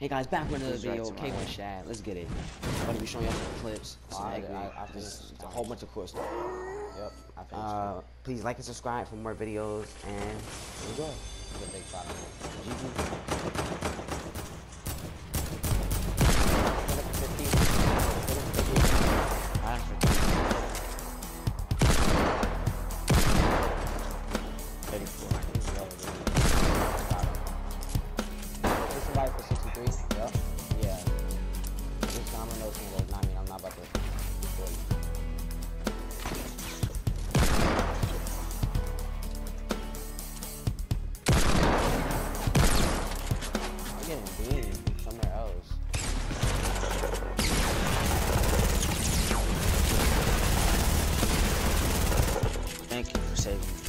Hey guys, back with another right video. K1 Shad, let's get it. I'm gonna be showing you some clips. Some I- I- I just a whole bunch of cool stuff. Yep, I Uh, please like and subscribe for more videos and enjoy. it. It's Thank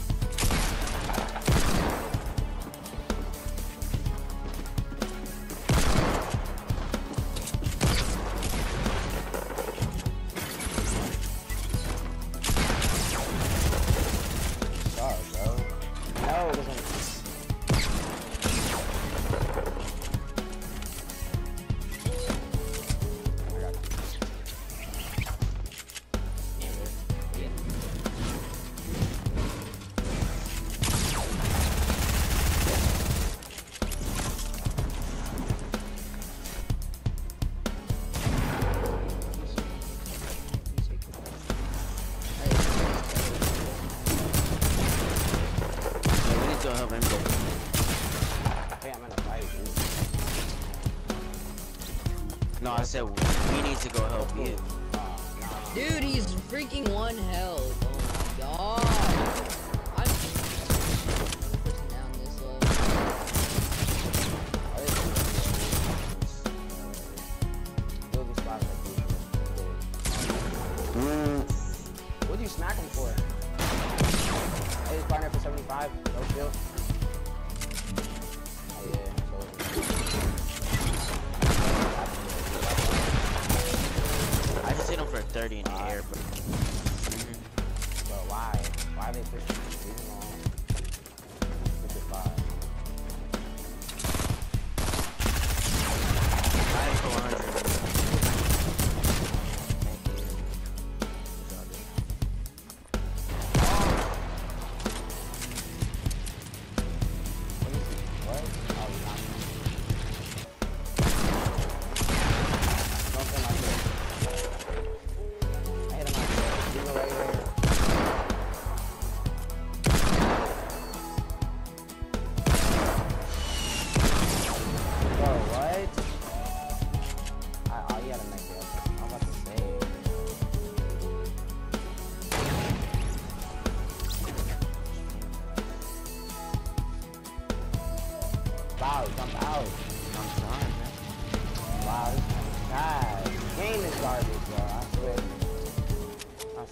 Yeah, we need to go help MJ. Hey, I'm in a fight, dude. No, I said we need to go help you. Dude, he's freaking one health. Oh my god. I'm pushing down this low. Building spots like this. What do you smack him for? Hey, he's partner for 75. No shield. I just hit him for 30 in the air, bro. bro, why? Why are they pushing me? Leave him alone. Look at five.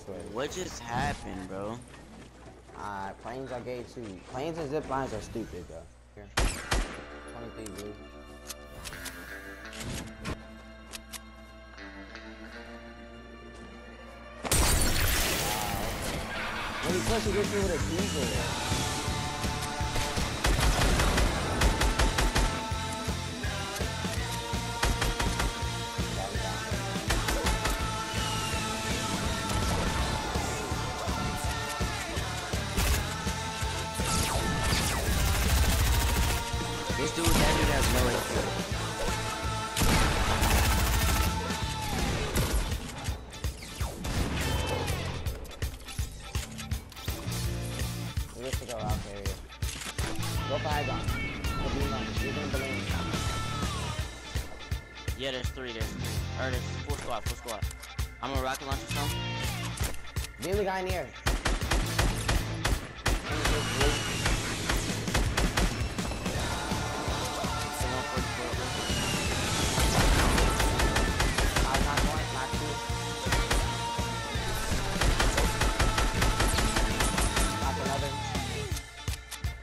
I. What just happened, bro? Uh, planes are gay too. Planes and zip lines are stupid, bro. Here. 23 blue. Wow. When he pushes, he gets me with a diesel. Go for high gun. Go beam on. You're gonna balloon. Yeah, there's three, there's three. Or there's full squad, full squad. I'm gonna rocket launcher some. Beam the guy in the air.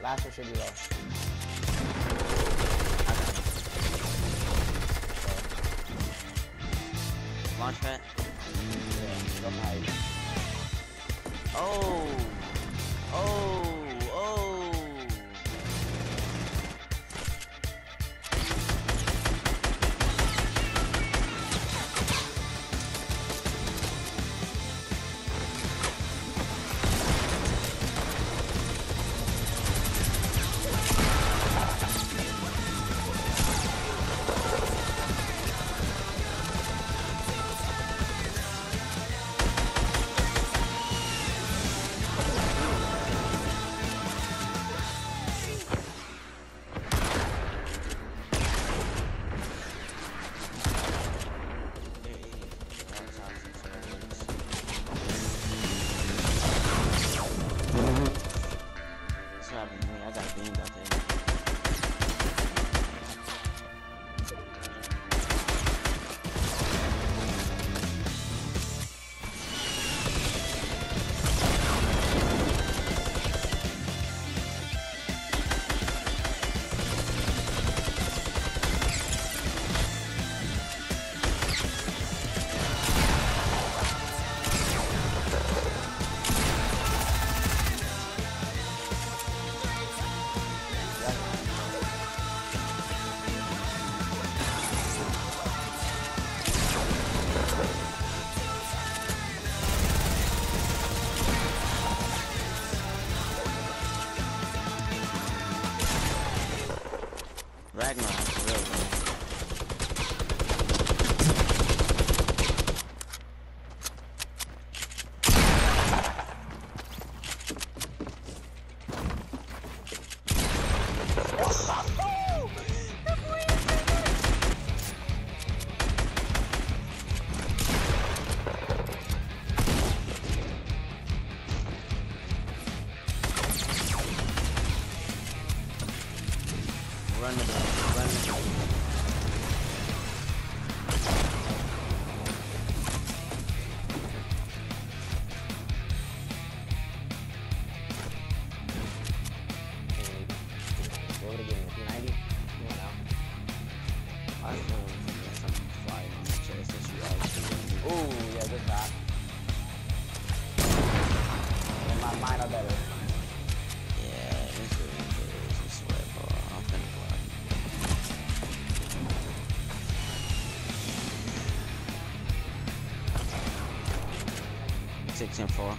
One should be low. Launch pad. Six and four.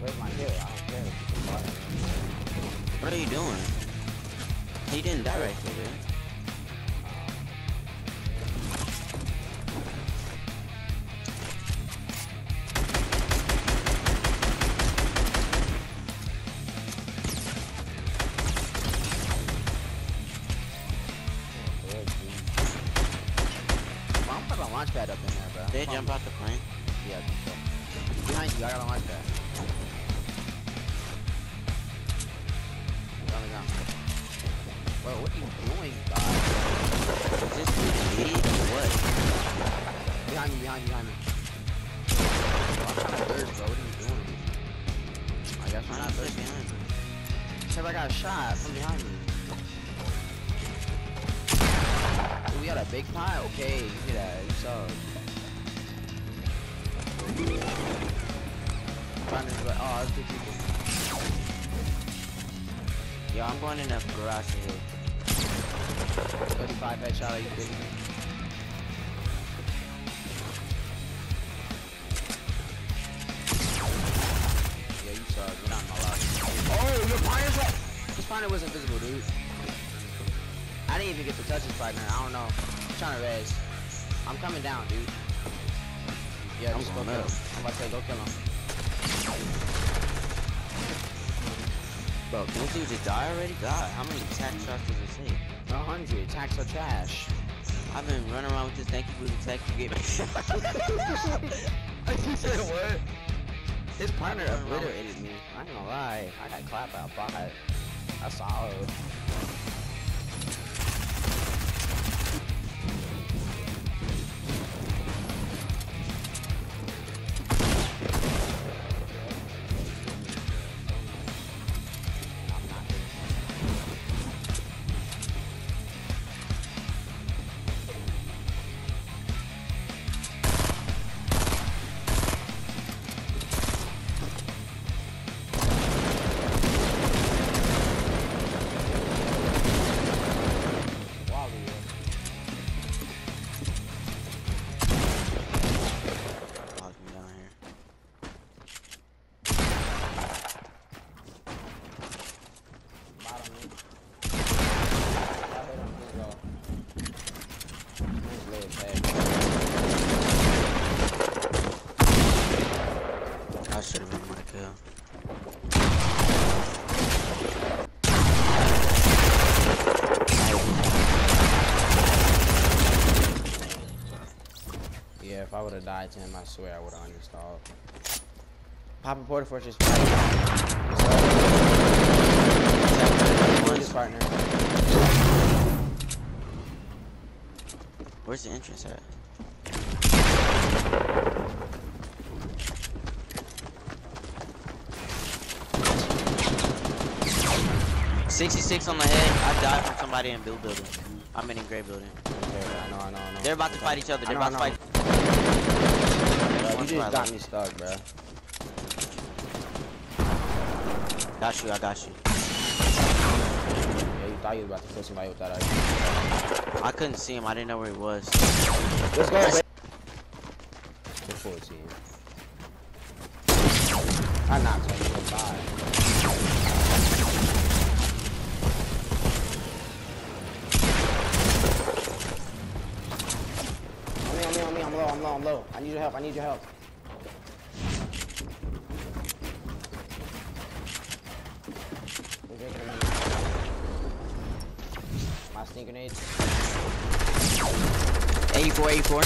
Where's my kill? I don't care. It's a button. What are you doing? He didn't die right there, putting a launch pad up in there, bro. They jump out the plane? Yeah, I think so. Behind you, I got a launch pad. Down the ground. Bro, what are you doing, guys? Is this idiot or what? Behind me, behind you, behind me. Bro, I'm trying to third, bro. What are you doing? I guess I'm not third. behind me. Except I got a shot from behind me. We got a big pie? Okay, you see that. You saw. Trying to. Oh, that's two people. Yo, I'm going in the garage hit. 35 headshot, are you kidding me? Yeah, you saw. Get on my life. Oh, your partner's up! This partner was invisible, dude. I didn't even get to touch his partner. I don't know. I'm trying to res. I'm coming down, dude. Yeah, I'm just go kill him. I'm about to say, go kill him. Bro, can this dude just die already? God, how many attack shots does it take? 100. Attacks are trash. I've been running around with this thank you for the attack to get you said what? His partner obliterated me. I ain't gonna lie. I got clap out five. That's solid. Have died to him, I swear I would have uninstalled. Papa Port-a-Fortress. His partner. Where's the entrance at? Sixty-six on the head. I died from somebody in blue building. I'm in gray building. Okay, I know, I know, I know. They're about to fight each other. They're about to fight. You just got me stuck, bro. Got you. I got you. Yeah, you thought you was about to kill somebody with that. I couldn't see him. I didn't know where he was. Let's go, baby. Good forward team. I knocked him. Goodbye. On me, on me, on me. I'm low, I'm low, I'm low. I need your help, I need your help. A minute. My sneak grenade. 84, 84.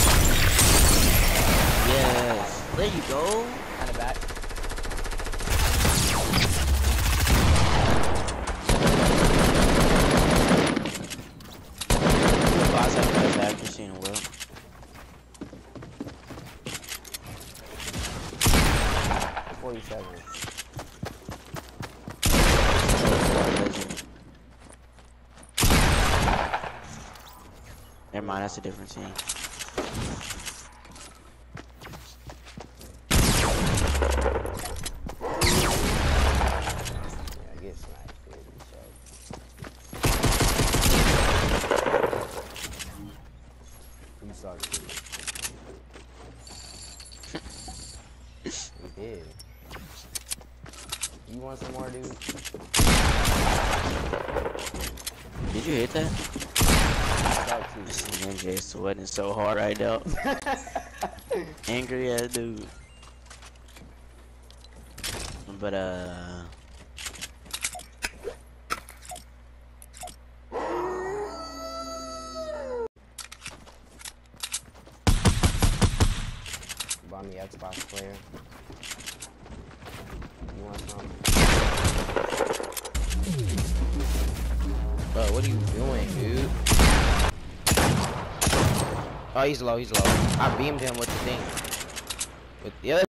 Yes. There you go. Kind of back. Boss has the best accuracy in the world. Forty-seven. That's a different scene. You want some more, dude? Did you hit that? That too. This MJ sweating so hard right now. Angry ass dude. But uh. Bought me Xbox player. Oh, he's low, he's low. I beamed him with the thing. With the other